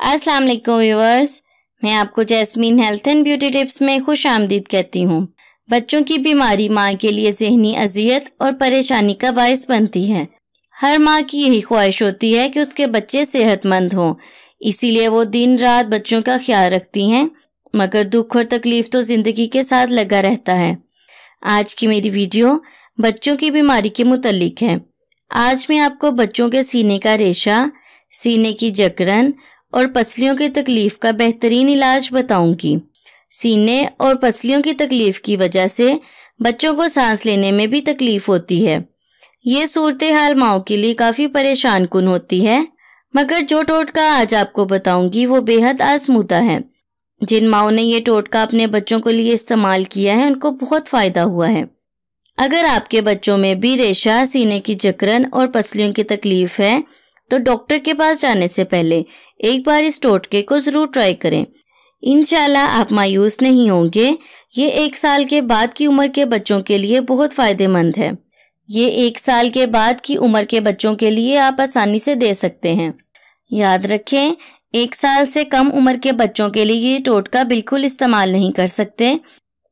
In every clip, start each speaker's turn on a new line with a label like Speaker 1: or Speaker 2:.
Speaker 1: अस्सलाम वालेकुम व्यूअर्स, मैं आपको Jasmine health and beauty tips में खुश आमदीद कहती हूँ। बच्चों की बीमारी माँ के लिए जहनी अजियत और परेशानी का बायस बनती है। हर माँ की यही ख्वाहिश होती है कि उसके बच्चे सेहतमंद हों। इसीलिए वो दिन रात बच्चों का ख्याल रखती हैं, मगर दुख और तकलीफ़ तो ज़िंदगी के साथ लगा रहता है। आज की मेरी वीडियो बच्चों की बीमारी के मुतलिक है। आज मैं आपको बच्चों के सीने का रेशा, सीने की जकड़न और पसलियों की तकलीफ़ का बेहतरीन इलाज बताऊँगी। सीने और पसलियों की तकलीफ़ की वजह से बच्चों को सांस लेने में भी तकलीफ़ होती है। ये सूरत हाल माओ के लिए काफ़ी परेशान कन होती है, मगर जो टोटका आज आपको बताऊँगी वो बेहद आजमूदा है। जिन माओ ने ये टोटका अपने बच्चों के लिए इस्तेमाल किया है, उनको बहुत फ़ायदा हुआ है। अगर आपके बच्चों में भी रेशा, सीने की जकरन और पसलियों की तकलीफ़ है तो डॉक्टर के पास जाने से पहले एक बार इस टोटके को ज़रूर ट्राई करें। इनशाला आप मायूस नहीं होंगे। ये एक साल के बाद की उम्र के बच्चों के लिए बहुत फ़ायदेमंद है। ये एक साल के बाद की उम्र के बच्चों के लिए आप आसानी से दे सकते हैं। याद रखें, एक साल से कम उम्र के बच्चों के लिए ये टोटका बिल्कुल इस्तेमाल नहीं कर सकते।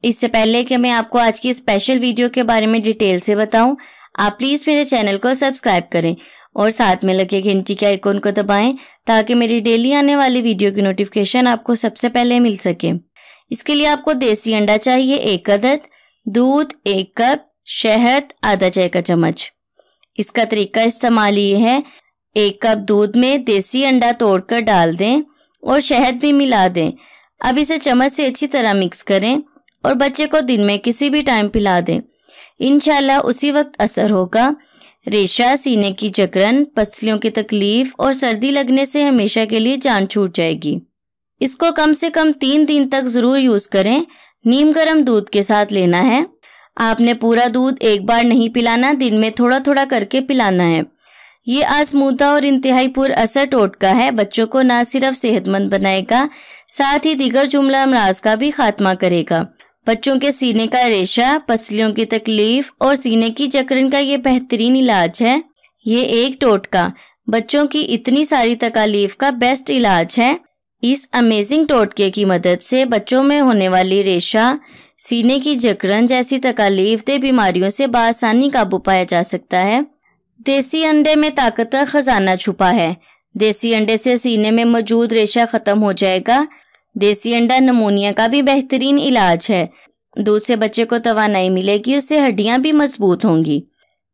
Speaker 1: इससे पहले कि मैं आपको आज की स्पेशल वीडियो के बारे में डिटेल से बताऊँ, आप प्लीज़ मेरे चैनल को सब्सक्राइब करें और साथ में लगे घंटी के आइकॉन को दबाएँ, ताकि मेरी डेली आने वाली वीडियो की नोटिफिकेशन आपको सबसे पहले मिल सके। इसके लिए आपको देसी अंडा चाहिए, एक अदद, दूध, एक कप, शहद, आधा चाय का चम्मच। इसका तरीका इस्तेमाल ये है, एक कप दूध में देसी अंडा तोड़कर डाल दें और शहद भी मिला दें। अब इसे चम्मच से अच्छी तरह मिक्स करें और बच्चे को दिन में किसी भी टाइम पिला दें। इनशाला उसी वक्त असर होगा। रेशा, सीने की जकरन पसलियों की तकलीफ़ और सर्दी लगने से हमेशा के लिए जान छूट जाएगी। इसको कम से कम तीन दिन तक ज़रूर यूज़ करें। नीम गर्म दूध के साथ लेना है। आपने पूरा दूध एक बार नहीं पिलाना, दिन में थोड़ा थोड़ा करके पिलाना है। ये आजमूदा और इंतहाई पुर असर टोटका है। बच्चों को ना सिर्फ़ सेहतमंद बनाएगा, साथ ही दीगर जुमला अमराज का भी खात्मा करेगा। बच्चों के सीने का रेशा, पसलियों की तकलीफ़ और सीने की चक्रण का ये बेहतरीन इलाज है। ये एक टोटका, बच्चों की इतनी सारी तकालीफ का बेस्ट इलाज है। इस अमेजिंग टोटके की मदद से बच्चों में होने वाली रेशा, सीने की जकड़न जैसी तकालीफ दे बीमारियों से बसानी काबू पाया जा सकता है। देसी अंडे में ताकत का खजाना छुपा है। देसी अंडे से सीने में मौजूद रेशा खत्म हो जाएगा देसी अंडा नमोनिया का भी बेहतरीन इलाज है। दूध से बच्चे को तवानाई मिलेगी, उससे हड्डियाँ भी मज़बूत होंगी।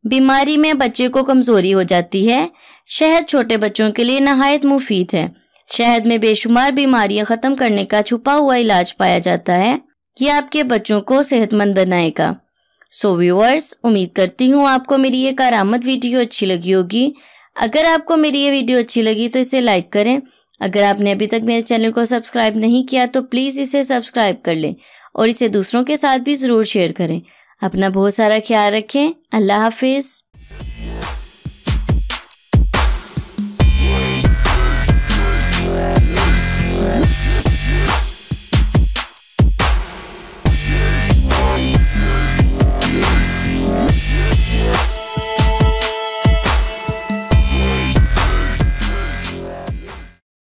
Speaker 1: बीमारी में बच्चे को कमज़ोरी हो जाती है। शहद छोटे बच्चों के लिए नहायत मुफीद है। शहद में बेशुमार बीमारियाँ खत्म करने का छुपा हुआ इलाज पाया जाता है। ये आपके बच्चों को सेहतमंद बनाएगा। सो व्यूअर्स उम्मीद करती हूँ आपको मेरी ये कारामद वीडियो अच्छी लगी होगी। अगर आपको मेरी ये वीडियो अच्छी लगी तो इसे लाइक करें। अगर आपने अभी तक मेरे चैनल को सब्सक्राइब नहीं किया तो प्लीज़ इसे सब्सक्राइब कर लें और इसे दूसरों के साथ भी ज़रूर शेयर करें। अपना बहुत सारा ख्याल रखें। अल्लाह हाफिज़।